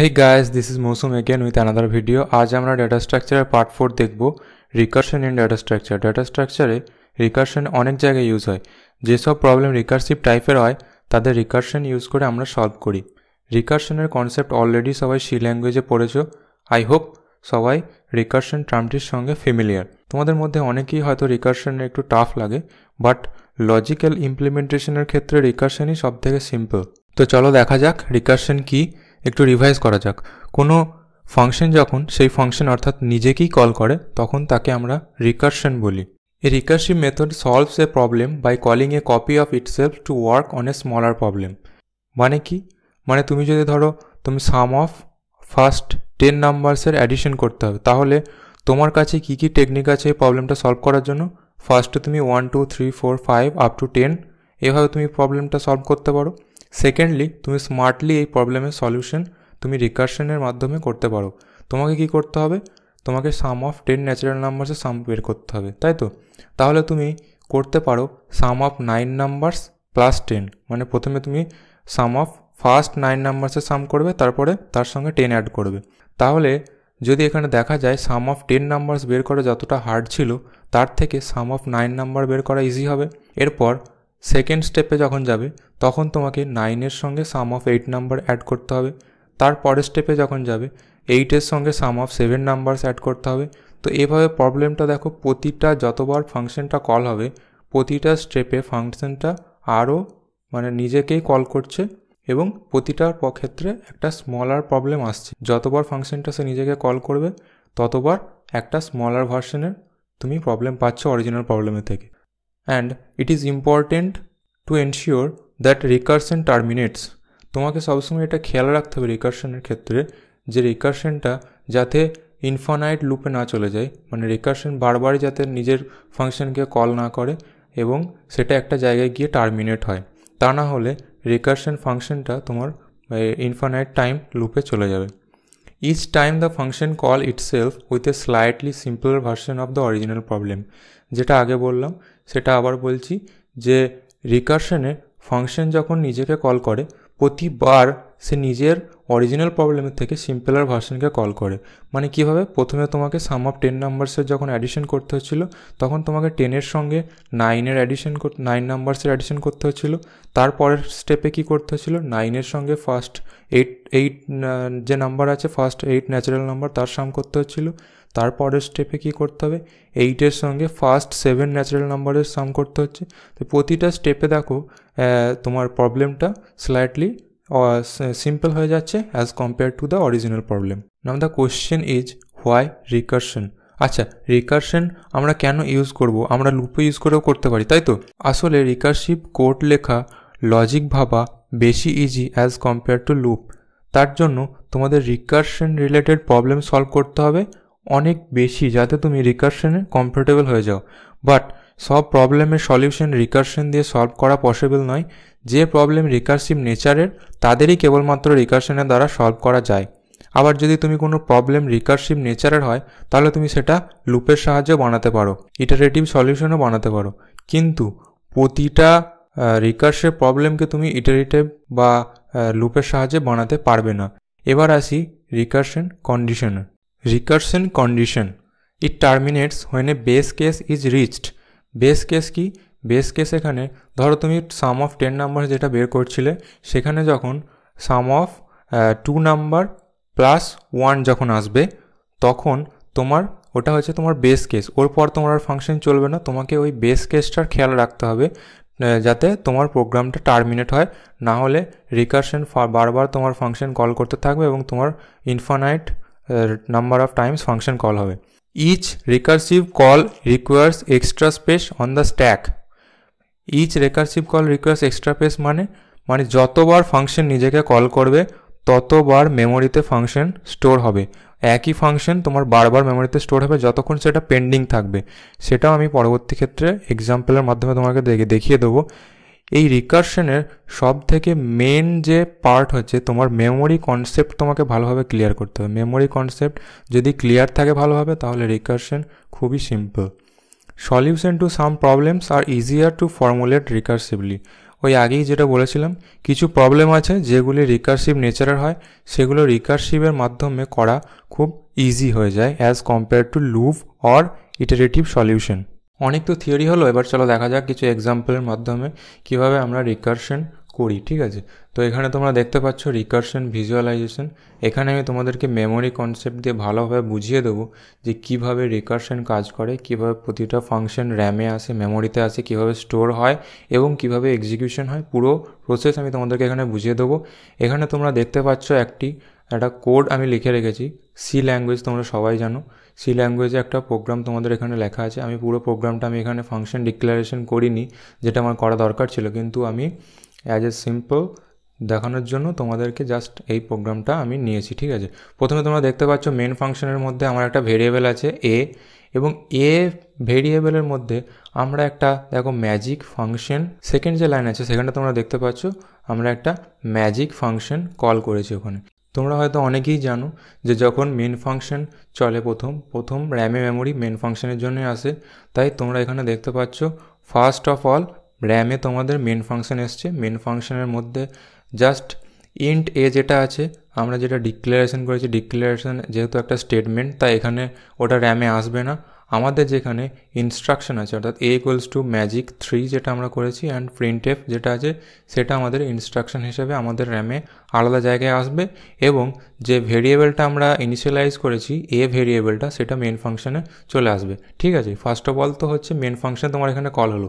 Hey guys, this is Mosum again with another video. আজ আমরা data স্ট্রাকচারের part four দেখব। Recursion in data structure data স্ট্রাকচারে recursion অনেক জায়গায় ইউজ হয়। যেসব প্রবলেম রিকারসিভ টাইপের হয় তাদের রিকারশন ইউজ করে আমরা সলভ করি। রিকারশনের কনসেপ্ট অলরেডি সবাই সি ল্যাঙ্গুয়েজে পড়েছো। আই হোপ সবাই রিকারশন টার্মটির সঙ্গে ফেমিলিয়ার তোমাদের মধ্যে অনেকেই হয়তো রিকারশনের একটু টাফ লাগে বাট লজিক্যাল ইমপ্লিমেন্টেশনের ক্ষেত্রে রিকারশনই সব থেকে সিম্পল তো চলো দেখা যাক রিকারশন কি। একটু রিভাইজ করা যাক। কোনো ফাংশন যখন সেই ফাংশন অর্থাৎ নিজেকেই কল করে, তখন তাকে আমরা রিকার্শন বলি। A recursive method solves a problem by calling a copy of itself to work on a smaller problem মানে কি? মানে তুমি যদি ধরো, তুমি সাম অফ ফার্স্ট টেন নাম্বারসের অ্যাডিশন করতে হবে, তাহলে তোমার কাছে কী কী টেকনিক আছে এই প্রবলেমটা সলভ করার জন্য? ফার্স্টে তুমি one two three four five up to ten এভাবে তুমি প্রবলেমটা সলভ করতে পারো। সেকেন্ডলি তুমি স্মার্টলি এই প্রবলেমের সলিউশন তুমি রিকার্শনের মাধ্যমে করতে পারো। তোমাকে কি করতে হবে? তোমাকে সাম অফ টেন ন্যাচারাল নাম্বারসের সাম বের করতে হবে, তাই তো? তাহলে তুমি করতে পারো sum of nine numbers plus ten মানে প্রথমে তুমি সাম অফ ফার্স্ট নাইন নাম্বারসের সাম করবে, তারপরে তার সঙ্গে টেন অ্যাড করবে। তাহলে যদি এখানে দেখা যায় সাম অফ টেন নাম্বারস বের করা যতটা হার্ড ছিল, তার থেকে সাম অফ নাইন নাম্বার বের করা ইজি হবে। এরপর সেকেন্ড স্টেপে যখন যাবে, তখন তোমাকে নাইনের সঙ্গে sum of eight number add করতে হবে। তার পরের স্টেপে যখন যাবে এইটের সঙ্গে sum of seven numbers add করতে হবে। তো এভাবে প্রবলেমটা দেখো, প্রতিটা যতবার ফাংশনটা কল হবে, প্রতিটা স্টেপে ফাংশনটা আরও মানে নিজেকেই কল করছে এবং প্রতিটার ক্ষেত্রে একটা স্মলার প্রবলেম আসছে। যতবার ফাংশনটা সে নিজেকে কল করবে, ততবার একটা স্মলার ভার্সনের তুমি প্রবলেম পাচ্ছ অরিজিনাল প্রবলেমের থেকে। And it is important to ensure that recursion terminates তোমাকে সবসময় এটা খেয়াল রাখতে হবে রিকারশনের ক্ষেত্রে, যে রিকারশনটা যাতে ইনফানাইট লুপে না চলে যায়। মানে রিকারশন বারবার যাতে নিজের ফাংশনকে কল না করে এবং সেটা একটা জায়গায় গিয়ে টার্মিনেট হয়। তা না হলে রিকারশন ফাংশনটা তোমার ইনফানাইট টাইম লুপে চলে যাবে। Each time the function call itself with a slightly simple version of the original problem যেটা আগে বললাম সেটা আবার বলছি যে রিকারশনে ফাংশন যখন নিজেকে কল করে, প্রতিবার সে নিজের অরিজিনাল প্রবলেমের থেকে সিম্পলার ভার্সনকে কল করে। মানে কীভাবে? প্রথমে তোমাকে সাম অফ টেন নাম্বারসের যখন অ্যাডিশন করতে হচ্ছিল, তখন তোমাকে টেনের সঙ্গে নাইনের অ্যাডিশন নাইন নাম্বারসের অ্যাডিশন করতে হচ্ছিল। তারপরের স্টেপে কি করতে হচ্ছিল? নাইনের সঙ্গে ফার্স্ট এইট এইট যে নাম্বার আছে ফার্স্ট এইট ন্যাচারাল নাম্বার তার সাম করতে হচ্ছিল। তারপরের স্টেপে কি করতে হবে? এইটের সঙ্গে ফার্স্ট সেভেন ন্যাচারাল নাম্বারের সাম করতে হচ্ছে। তো প্রতিটা স্টেপে দেখো তোমার প্রবলেমটা স্লাইটলি সিম্পল হয়ে যাচ্ছে as compare to the original problem now the question is why recursion আচ্ছা রিকারশন আমরা কেন ইউজ করব? আমরা লুপে ইউজ করেও করতে পারি, তাই তো? আসলে রিকারসিভ কোড লেখা লজিক ভাবা বেশি easy as compare to loop তার জন্য তোমাদের রিকারশন রিলেটেড প্রবলেম সলভ করতে হবে। অনেক বেশি, যাতে তুমি রিকারশনে কমফোর্টেবল হয়ে যাও। বাট সব প্রবলেমের সলিউশন রিকারশন দিয়ে সলভ করা পসিবল নয়। যে প্রবলেম রিকারসিভ নেচারের তাদেরই কেবলমাত্র রিকারশনের দ্বারা সলভ করা যায়। আবার যদি তুমি কোনো প্রবলেম রিকারসিভ নেচারের হয়, তাহলে তুমি সেটা লুপের সাহায্যে বানাতে পারো। ইটারেটিভ সলিউশনও বানাতে পারো। কিন্তু প্রতিটা রিকার্সের প্রবলেমকে তুমি ইটারেটিভ বা লুপের সাহায্যে বানাতে পারবে না। এবার আসি recursion conditioner recursion condition it terminates when a base case is reached base case কি? বেস কেস এখানে, ধরো তুমি সাম অফ টেন নাম্বার যেটা বের করছিলে, সেখানে যখন sum of two number plus one যখন আসবে, তখন তোমার, ওটা হচ্ছে তোমার বেস কেস ওর পর তোমার আর ফাংশন চলবে না, তোমাকে ওই বেস কেসটার খেয়াল রাখতে হবে যাতে তোমার প্রোগ্রামটা টার্মিনেট হয়। না হলে রিকারশন বারবার তোমার ফাংশন কল করতে থাকবে এবং তোমার infinite number of times function call হবে। Each recursive call requires extra space on the stack each recursive call requires extra space মানে মানে যতবার ফাংশন নিজেকে কল করবে, ততবার মেমোরিতে ফাংশন স্টোর হবে। একই ফাংশন তোমার বারবার মেমোরিতে স্টোর হবে যতক্ষণ সেটা পেন্ডিং থাকবে। সেটাও আমি পরবর্তী ক্ষেত্রে এক্সাম্পলের মাধ্যমে তোমাকে দেখে, দেখিয়ে দেবো। এই রিকারশনের সব থেকে মেন যে পার্ট হচ্ছে, তোমার মেমোরি কনসেপ্ট তোমাকে ভালোভাবে ক্লিয়ার করতে হবে। মেমোরি কনসেপ্ট যদি ক্লিয়ার থাকে ভালোভাবে, তাহলে রিকারশন খুবই simple solution to some problems are easier to formulate recursively ওই আগেই যেটা বলেছিলাম, কিছু প্রবলেম আছে যেগুলি রিকার্সিভ নেচারের হয়, সেগুলো রিকার্সিভের মাধ্যমে করা খুব ইজি হয়ে যায় as compare to loop or iterative solution অনেক তো থিওরি হলো, এবার চলো দেখা যাক কিছু এক্সাম্পলের মাধ্যমে কীভাবে আমরা রিকার্শন করি, ঠিক আছে? তো এখানে তোমরা দেখতে পাচ্ছ রিকার্শন ভিজুয়ালাইজেশন এখানে আমি তোমাদেরকে মেমোরি কনসেপ্ট দিয়ে ভালোভাবে বুঝিয়ে দেবো যে কীভাবে রিকার্শন কাজ করে, কীভাবে প্রতিটা ফাংশন র্যামে আসে মেমোরিতে আসে, কীভাবে স্টোর হয় এবং কীভাবে এক্সিকিউশন হয়। পুরো প্রসেস আমি তোমাদেরকে এখানে বুঝিয়ে দেবো। এখানে তোমরা দেখতে পাচ্ছ একটি একটা কোড আমি লিখে রেখেছি। সি ল্যাঙ্গুয়েজ তোমরা সবাই জানো। সি ল্যাঙ্গুয়েজে একটা প্রোগ্রাম তোমাদের এখানে লেখা আছে। আমি পুরো প্রোগ্রামটা আমি এখানে ফাংশন ডিক্লারেশন করিনি, যেটা আমার করা দরকার ছিল। কিন্তু আমি অ্যাজ এ সিম্পল দেখানোর জন্য তোমাদেরকে জাস্ট এই প্রোগ্রামটা আমি নিয়েছি, ঠিক আছে? প্রথমে তোমরা দেখতে পাচ্ছ মেন ফাংশনের মধ্যে আমার একটা ভেরিয়েবল আছে এ এবং এ ভেরিয়েবলের মধ্যে আমরা একটা, দেখো ম্যাজিক ফাংশন সেকেন্ড যে লাইন আছে, সেখানটা তোমরা দেখতে পাচ্ছ, আমরা একটা ম্যাজিক ফাংশন কল করেছি ওখানে। তোমরা হয়তো অনেকেই জানো যে যখন মেন ফাংশন চলে প্রথম প্রথম র্যামে মেমোরি মেন ফাংশনের জন্যই আসে। তাই তোমরা এখানে দেখতে পাচ্ছ ফার্স্ট অফ অল র্যামে তোমাদের মেন ফাংশন এসছে। মেন ফাংশনের মধ্যে জাস্ট ইন্ট এ যেটা আছে, আমরা যেটা ডিক্লারেশন করেছি ডিক্লারেশন যেহেতু একটা স্টেটমেন্ট তাই এখানে ওটা র্যামে আসবে না। আমাদের যেখানে ইনস্ট্রাকশন আছে, অর্থাৎ a equals to magic three যেটা আমরা করেছি অ্যান্ড প্রিন্ট এফ যেটা আছে, সেটা আমাদের ইনস্ট্রাকশন হিসেবে আমাদের র্যামে আলাদা জায়গায় আসবে এবং যে ভেরিয়েবলটা আমরা ইনিশিয়ালাইজ করেছি এ ভেরিয়েবলটা সেটা মেন ফাংশনে চলে আসবে। ঠিক আছে? ফার্স্ট অফ অল তো হচ্ছে মেন ফাংশন তোমার এখানে কল হলো।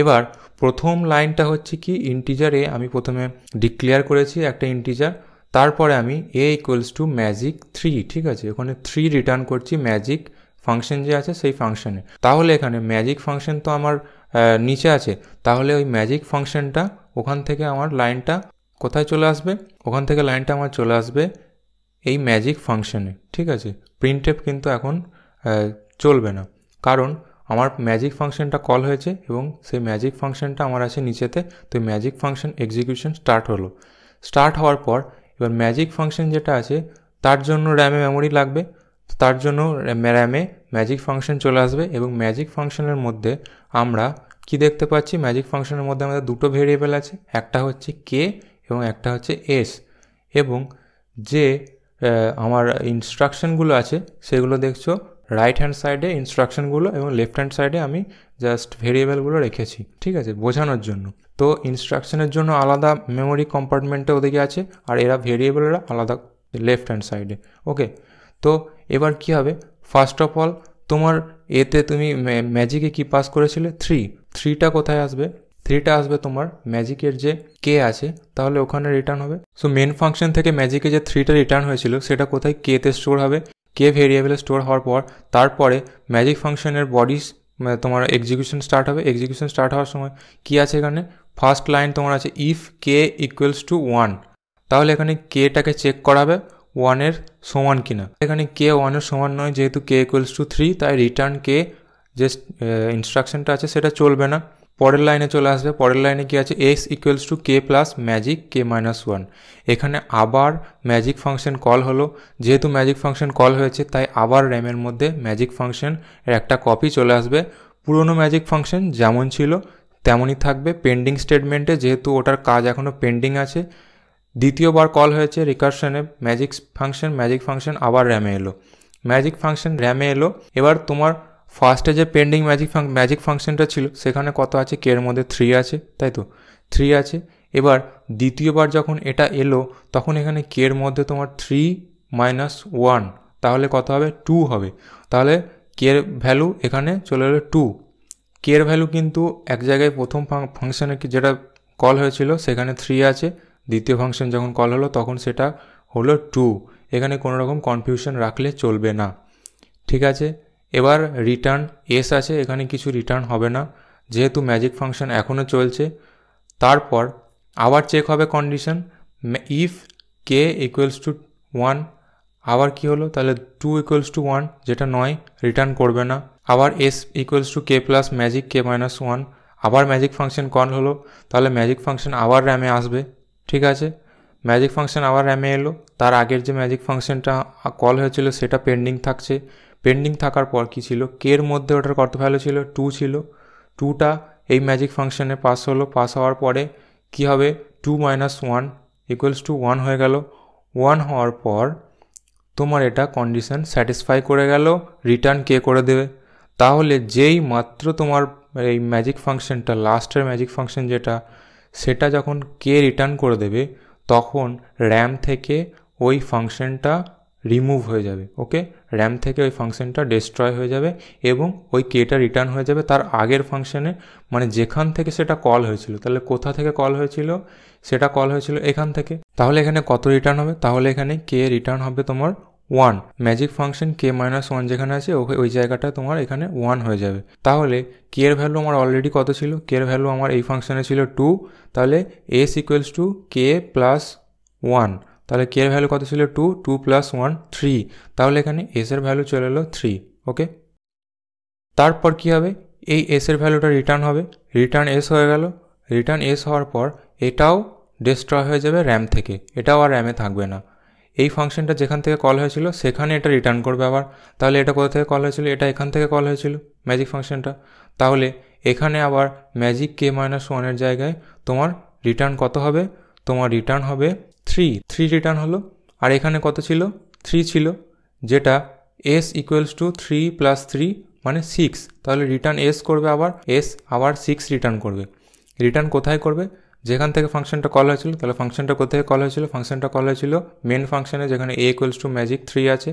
এবার প্রথম লাইনটা হচ্ছে কি ইন্টিজার এ আমি প্রথমে ডিক্লেয়ার করেছি একটা ইন্টিজার তারপরে আমি a equals to magic three ঠিক আছে? ওখানে থ্রি রিটার্ন করছি ম্যাজিক ফাংশন যে আছে, সেই ফাংশনে তাহলে এখানে ম্যাজিক ফাংশন তো আমার নিচে আছে। তাহলে ওই ম্যাজিক ফাংশনটা ওখান থেকে আমার লাইনটা কোথায় চলে আসবে? ওখান থেকে লাইনটা আমার চলে আসবে এই ম্যাজিক ফাংশনে ঠিক আছে? প্রিন্টেপ কিন্তু এখন চলবে না। কারণ আমার ম্যাজিক ফাংশনটা কল হয়েছে এবং সেই ম্যাজিক ফাংশনটা আমার আছে নিচেতে। তো ম্যাজিক ফাংশন এক্সিকিউশন স্টার্ট হলো। স্টার্ট হওয়ার পর এবার ম্যাজিক ফাংশন যেটা আছে, তার জন্য র্যামে মেমোরি লাগবে। তার জন্য র্যামে ম্যাজিক ফাংশন চলে আসবে এবং ম্যাজিক ফাংশনের মধ্যে আমরা কি দেখতে পাচ্ছি? ম্যাজিক ফাংশনের মধ্যে আমাদের দুটো ভেরিয়েবল আছে, একটা হচ্ছে কে এবং একটা হচ্ছে এস এবং যে আমার ইনস্ট্রাকশনগুলো আছে সেগুলো দেখছ রাইট হ্যান্ড সাইডে ইনস্ট্রাকশনগুলো এবং লেফট হ্যান্ড সাইডে আমি জাস্ট ভেরিয়েবলগুলো রেখেছি, ঠিক আছে? বোঝানোর জন্য। তো ইনস্ট্রাকশনের জন্য আলাদা মেমোরি কম্পার্টমেন্টে ওদিকে আছে আর এরা ভেরিয়েবলরা আলাদা লেফট হ্যান্ড সাইডে ওকে তো এবার কি হবে? ফার্স্ট অফ অল তোমার এতে তুমি ম্যাজিকে কি পাস করেছিলে? থ্রি থ্রিটা কোথায় আসবে? থ্রিটা আসবে তোমার ম্যাজিকের যে কে আছে, তাহলে ওখানে রিটার্ন হবে। সো মেন ফাংশন থেকে ম্যাজিকে যে থ্রিটা রিটার্ন হয়েছিল, সেটা কোথায়? কেতে স্টোর হবে। কে ভেরিয়েবলে স্টোর হওয়ার পর, তারপরে ম্যাজিক ফাংশনের বডিস তোমার এক্সিকিউশন স্টার্ট হবে। এক্সিকিউশন স্টার্ট হওয়ার সময় কি আছে এখানে? ফার্স্ট লাইন তোমার আছে if k equals to one তাহলে এখানে কেটাকে চেক করাবে। ওয়ানের সমান কিনা। এখানে কে ওয়ানের সমান নয়, যেহেতু কে ইকুয়ালস টু থ্রি তাই রিটার্ন কে যে ইনস্ট্রাকশনটা আছে সেটা চলবে না। পরের লাইনে চলে আসবে। পরের লাইনে কি আছে? X equals to k plus magic k minus one এখানে আবার ম্যাজিক ফাংশন কল হলো। যেহেতু ম্যাজিক ফাংশন কল হয়েছে, তাই আবার র্যামের মধ্যে ম্যাজিক ফাংশন একটা কপি চলে আসবে। পুরনো ম্যাজিক ফাংশন যেমন ছিল, তেমনই থাকবে। পেন্ডিং স্টেটমেন্টে যেহেতু ওটার কাজ এখনও পেন্ডিং আছে দ্বিতীয়বার কল হয়েছে রিকার্শনে ম্যাজিক ফাংশন ম্যাজিক ফাংশন আবার র্যামে এলো। ম্যাজিক ফাংশন র্যামে এলো, এবার তোমার ফার্স্টে যে পেন্ডিং ম্যাজিক ম্যাজিক ফাংশনটা ছিল, সেখানে কত আছে? কে এর মধ্যে থ্রি আছে, তাই তো? থ্রি আছে। এবার দ্বিতীয়বার যখন এটা এলো, তখন এখানে কে এর মধ্যে তোমার থ্রি মাইনাস ওয়ান তাহলে কত হবে? টু হবে। তাহলে কে এর ভ্যালু এখানে চলে এলো টু কে এর ভ্যালু কিন্তু এক জায়গায় প্রথম ফাংশনে যেটা কল হয়েছিল, সেখানে থ্রি আছে। দ্বিতীয় ফাংশন যখন কল হলো, তখন সেটা হলো টু এখানে কোনো রকম কনফিউশন রাখলে চলবে না। ঠিক আছে? এবার রিটার্ন এস আছে, এখানে কিছু রিটার্ন হবে না। যেহেতু ম্যাজিক ফাংশন এখনও চলছে, তারপর আবার চেক হবে condition if k equals to one আবার কি হলো? তাহলে টু ইকুয়ালস টু ওয়ান যেটা নয় রিটার্ন করবে না। আবার s equals to k plus magic k minus one আবার ম্যাজিক ফাংশন কল হলো। তাহলে ম্যাজিক ফাংশন আবার র্যামে আসবে। ঠিক আছে? ম্যাজিক ফাংশন আবার র্যামে এলো। তার আগের যে ম্যাজিক ফাংশনটা কল হয়েছিল, সেটা পেন্ডিং থাকছে। পেন্ডিং থাকার পর কি ছিল? কের মধ্যে ওটার কত ভ্যালু ছিল? টু ছিল। টুটা এই ম্যাজিক ফাংশনে পাস হলো। পাস হওয়ার পরে কী হবে? Two minus one equals to one হয়ে গেল। ওয়ান হওয়ার পর তোমার এটা কন্ডিশন স্যাটিসফাই করে গেল রিটার্ন কে করে দেবে। তাহলে যেই মাত্র তোমার এই ম্যাজিক ফাংশনটা লাস্টের ম্যাজিক ফাংশন যেটা সেটা যখন কে রিটার্ন করে দেবে, তখন র্যাম থেকে ওই ফাংশনটা রিমুভ হয়ে যাবে ওকে র্যাম থেকে ওই ফাংশনটা ডিস্ট্রয় হয়ে যাবে এবং ওই কেটা রিটার্ন হয়ে যাবে। তার আগের ফাংশনে মানে যেখান থেকে সেটা কল হয়েছিল, তাহলে কোথা থেকে কল হয়েছিল? সেটা কল হয়েছিল এখান থেকে। তাহলে এখানে কত রিটার্ন হবে? তাহলে এখানে কে রিটার্ন হবে তোমার one magic function k minus one যেখানে আছে, ওই জায়গাটা তোমার এখানে ওয়ান হয়ে যাবে। তাহলে কে এর ভ্যালু আমার অলরেডি কত ছিল? কে এর ভ্যালু আমার এই ফাংশনে ছিল টু তাহলে s equals to k plus one তাহলে কে এর ভ্যালু কত ছিল? Two two plus one three তাহলে এখানে এস এর ভ্যালু চলে এলো থ্রি ওকে তারপর কী হবে? এই এস এর ভ্যালুটা রিটার্ন হবে। রিটার্ন এস হয়ে গেল। রিটার্ন এস হওয়ার পর, এটাও ডিস্ট্রয় হয়ে যাবে র্যাম থেকে। এটাও আর র্যামে থাকবে না। এই ফাংশনটা যেখান থেকে কল হয়েছিল, সেখানে এটা রিটার্ন করবে আবার। তাহলে এটা কোথা থেকে কল হয়েছিল? এটা এখান থেকে কল হয়েছিল ম্যাজিক ফাংশনটা। তাহলে এখানে আবার ম্যাজিক কে মাইনাস ওয়ানের জায়গায় তোমার রিটার্ন কত হবে? তোমার রিটার্ন হবে থ্রি থ্রি রিটার্ন হলো। আর এখানে কত ছিল? থ্রি ছিল, যেটা s equals to three plus three মানে সিক্স তাহলে রিটার্ন এস করবে আবার এস আবার সিক্স রিটার্ন করবে। রিটার্ন কোথায় করবে? যেখান থেকে ফাংশনটা কল হয়েছিল, তাহলে ফাংশনটা কোথায় কল হয়েছিল? ফাংশনটা কল হয়েছিল মেন ফাংশনে যেখানে a equals to magic three আছে।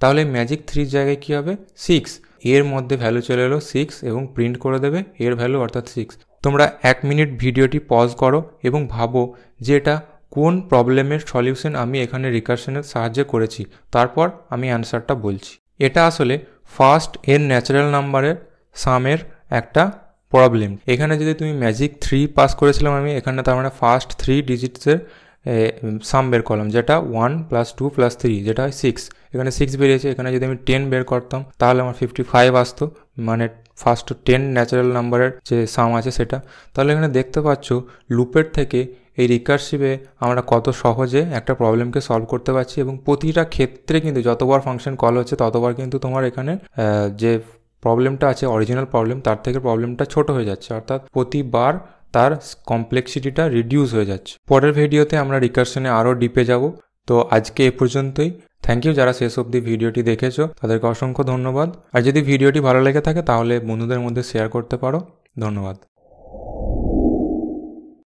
তাহলে ম্যাজিক থ্রির জায়গায় কী হবে? সিক্স এর মধ্যে ভ্যালু চলে এলো সিক্স এবং প্রিন্ট করে দেবে। এর ভ্যালু অর্থাৎ সিক্স তোমরা এক মিনিট ভিডিওটি পজ করো এবং ভাবো যে এটা কোন প্রবলেমের সলিউশন আমি এখানে রিকার্শনের সাহায্যে করেছি। তারপর আমি অ্যান্সারটা বলছি। এটা আসলে ফার্স্ট এর ন্যাচারাল নাম্বারের সামের একটা প্রবলেম এখানে যদি তুমি ম্যাজিক থ্রি পাস করেছিলাম আমি, এখানে তার মানে ফার্স্ট থ্রি ডিজিটসের সাম বের করলাম, যেটা one plus two plus three যেটা হয় সিক্স এখানে সিক্স বেরিয়েছে, এখানে যদি আমি টেন বের করতাম, তাহলে আমার ফিফটি ফাইভ আসতো মানে ফার্স্ট টেন ন্যাচারাল নাম্বারের যে সাম আছে সেটা। তাহলে এখানে দেখতে পাচ্ছ লুপের থেকে এই রিকার্সিভে আমরা কত সহজে একটা প্রবলেমকে সলভ করতে পারছি এবং প্রতিটা ক্ষেত্রে কিন্তু যতবার ফাংশন কল হচ্ছে, ততবার কিন্তু তোমার এখানে যে প্রবলেমটা আছে অরিজিনাল প্রবলেম তার থেকে প্রবলেমটা ছোট হয়ে যাচ্ছে। অর্থাৎ প্রতিবার তার কমপ্লেক্সিটিটা রিডিউস হয়ে যাচ্ছে। পরের ভিডিওতে আমরা রিকার্শনে আরও ডিপে যাব। তো আজকে এ পর্যন্তই। থ্যাংক ইউ যারা শেষ অবধি ভিডিওটি দেখেছ, তাদেরকে অসংখ্য ধন্যবাদ। আর যদি ভিডিওটি ভালো লেগে থাকে, তাহলে বন্ধুদের মধ্যে শেয়ার করতে পারো। ধন্যবাদ।